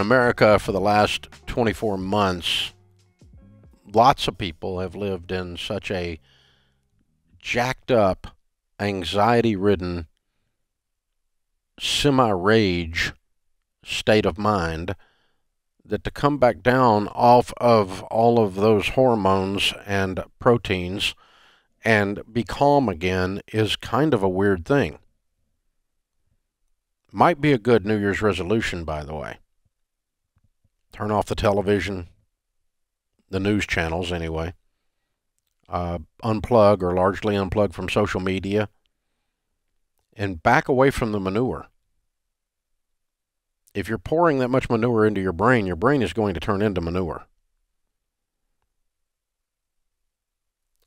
In America, for the last 24 months, lots of people have lived in such a jacked up, anxiety ridden, semi rage state of mind that to come back down off of all of those hormones and proteins and be calm again is kind of a weird thing. Might be a good New Year's resolution, by the way. Turn off the television, the news channels anyway. Uh, unplug or largely unplug from social media and back away from the manure. If you're pouring that much manure into your brain, your brain is going to turn into manure.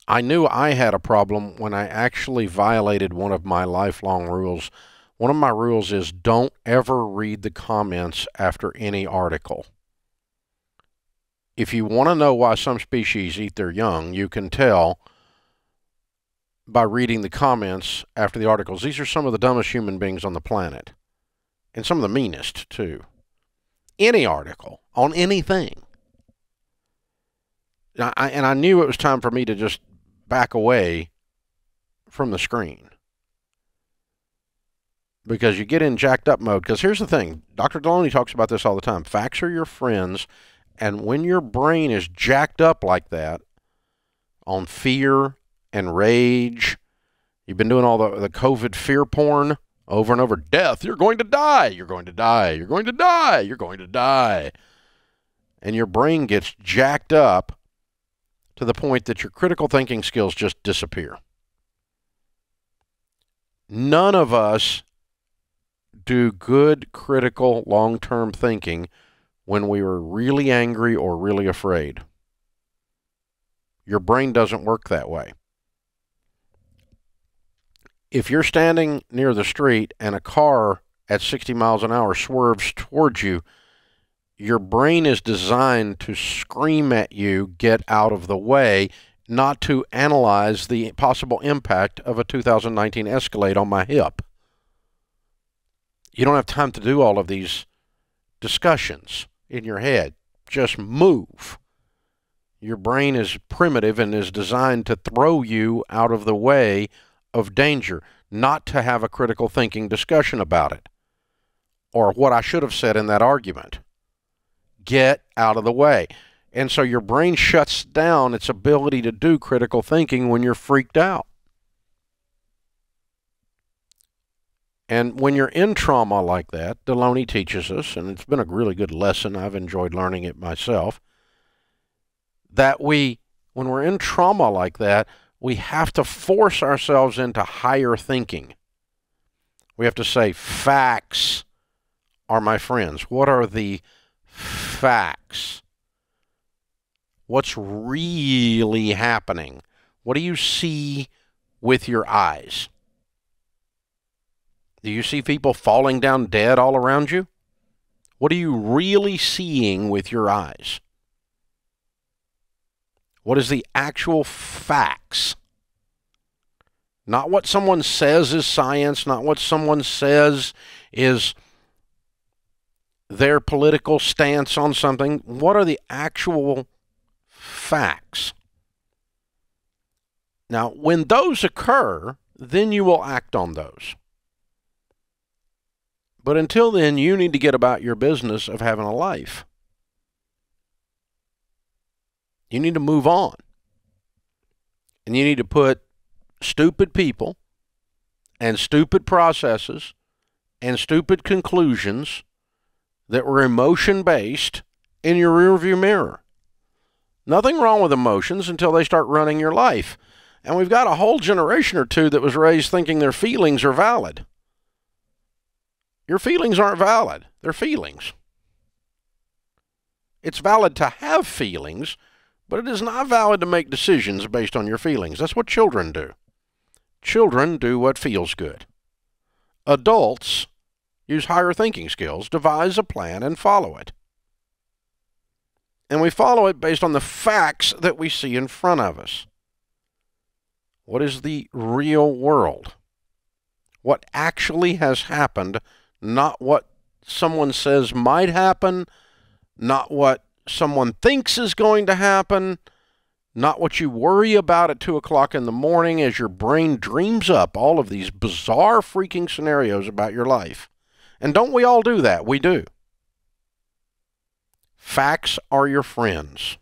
I knew I had a problem when I actually violated one of my lifelong rules. One of my rules is don't ever read the comments after any article. If you want to know why some species eat their young, you can tell by reading the comments after the articles. These are some of the dumbest human beings on the planet, and some of the meanest, too. Any article on anything. I, and I knew it was time for me to just back away from the screen because you get in jacked up mode. Because here's the thing Dr. Delony talks about this all the time facts are your friends. And when your brain is jacked up like that on fear and rage, you've been doing all the, the COVID fear porn over and over death, you're going to die, you're going to die, you're going to die, you're going to die. And your brain gets jacked up to the point that your critical thinking skills just disappear. None of us do good critical long term thinking when we were really angry or really afraid. Your brain doesn't work that way. If you're standing near the street and a car at 60 miles an hour swerves towards you, your brain is designed to scream at you, get out of the way, not to analyze the possible impact of a 2019 Escalade on my hip. You don't have time to do all of these discussions in your head. Just move. Your brain is primitive and is designed to throw you out of the way of danger, not to have a critical thinking discussion about it. Or what I should have said in that argument. Get out of the way. And so your brain shuts down its ability to do critical thinking when you're freaked out. And when you're in trauma like that, Delony teaches us, and it's been a really good lesson. I've enjoyed learning it myself. That we, when we're in trauma like that, we have to force ourselves into higher thinking. We have to say, facts are my friends. What are the facts. What's really happening? What do you see with your eyes? Do you see people falling down dead all around you? What are you really seeing with your eyes? What is the actual facts? Not what someone says is science, not what someone says is their political stance on something. What are the actual facts? Now, when those occur, then you will act on those. But until then, you need to get about your business of having a life. You need to move on. And you need to put stupid people and stupid processes and stupid conclusions that were emotion based in your rearview mirror. Nothing wrong with emotions until they start running your life. And we've got a whole generation or two that was raised thinking their feelings are valid. Your feelings aren't valid, they're feelings. It's valid to have feelings, but it is not valid to make decisions based on your feelings. That's what children do. Children do what feels good. Adults use higher thinking skills, devise a plan, and follow it. And we follow it based on the facts that we see in front of us. What is the real world? What actually has happened, not what someone says might happen, not what someone thinks is going to happen, not what you worry about at 2 o'clock in the morning as your brain dreams up all of these bizarre freaking scenarios about your life. And don't we all do that? We do. Facts are your friends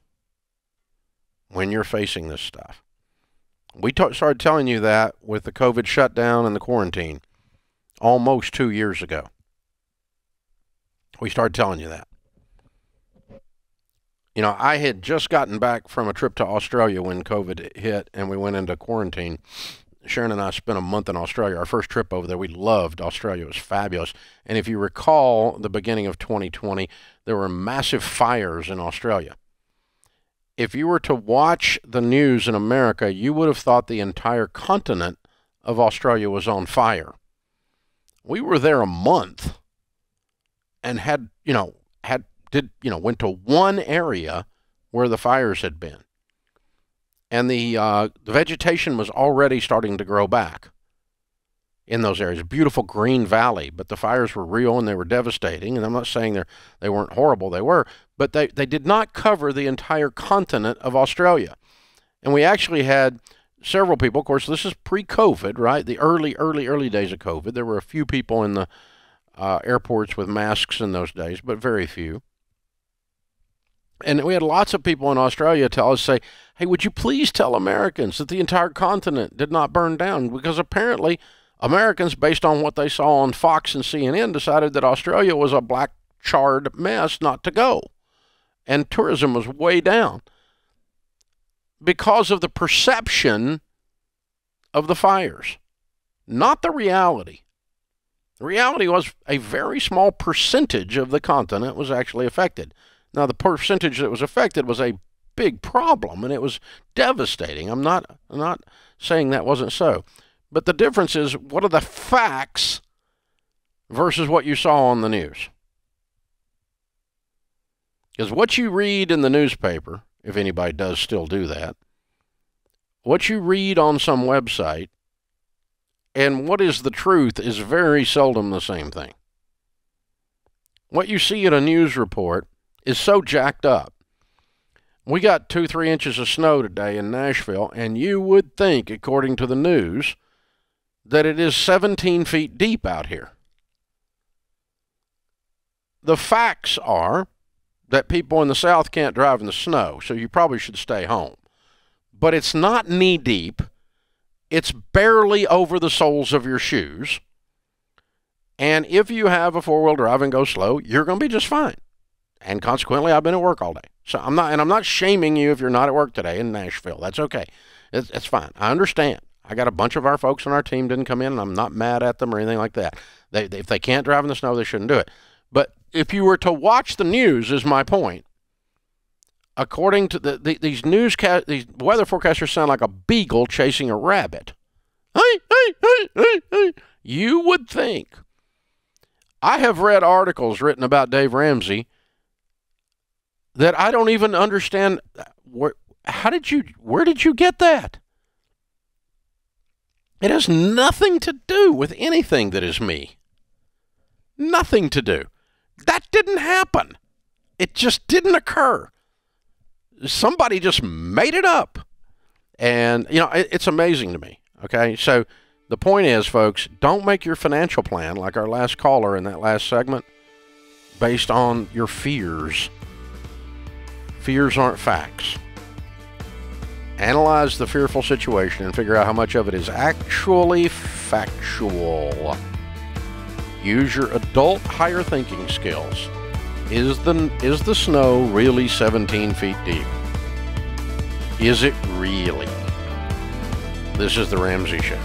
when you're facing this stuff. We started telling you that with the COVID shutdown and the quarantine almost two years ago. We started telling you that. You know, I had just gotten back from a trip to Australia when COVID hit and we went into quarantine. Sharon and I spent a month in Australia. Our first trip over there, we loved Australia. It was fabulous. And if you recall, the beginning of 2020, there were massive fires in Australia if you were to watch the news in America, you would have thought the entire continent of Australia was on fire. We were there a month and had, you know, had did, you know, went to one area where the fires had been. And the uh, the vegetation was already starting to grow back in those areas. Beautiful green valley, but the fires were real and they were devastating. And I'm not saying they they weren't horrible, they were, but they, they did not cover the entire continent of Australia. And we actually had several people, of course, this is pre COVID, right? The early, early, early days of COVID. There were a few people in the uh, airports with masks in those days, but very few. And we had lots of people in Australia tell us, say, hey, would you please tell Americans that the entire continent did not burn down? Because apparently Americans, based on what they saw on Fox and CNN, decided that Australia was a black charred mess not to go. And tourism was way down because of the perception of the fires, not the reality. The reality was a very small percentage of the continent was actually affected. Now, the percentage that was affected was a big problem, and it was devastating. I'm not, I'm not saying that wasn't so. But the difference is what are the facts versus what you saw on the news? Because what you read in the newspaper, if anybody does still do that, what you read on some website and what is the truth is very seldom the same thing. What you see in a news report is so jacked up. We got two, three inches of snow today in Nashville, and you would think, according to the news, that it is 17 feet deep out here. The facts are that people in the South can't drive in the snow, so you probably should stay home. But it's not knee deep, it's barely over the soles of your shoes. And if you have a four wheel drive and go slow, you're going to be just fine. And consequently, I've been at work all day. So I'm not, and I'm not shaming you if you're not at work today in Nashville. That's okay. It's, it's fine. I understand. I got a bunch of our folks on our team didn't come in, and I'm not mad at them or anything like that. They, they, if they can't drive in the snow, they shouldn't do it. But if you were to watch the news, is my point. According to the, the these newscast, these weather forecasters sound like a beagle chasing a rabbit. Hey, hey, hey, hey, hey. You would think. I have read articles written about Dave Ramsey that I don't even understand. Where, how did you? Where did you get that? It has nothing to do with anything that is me. Nothing to do. That didn't happen. It just didn't occur. Somebody just made it up. And, you know, it, it's amazing to me. Okay. So the point is, folks, don't make your financial plan like our last caller in that last segment based on your fears. Fears aren't facts. Analyze the fearful situation and figure out how much of it is actually factual. Use your adult higher thinking skills. Is the, is the snow really 17 feet deep? Is it really? This is The Ramsey Show.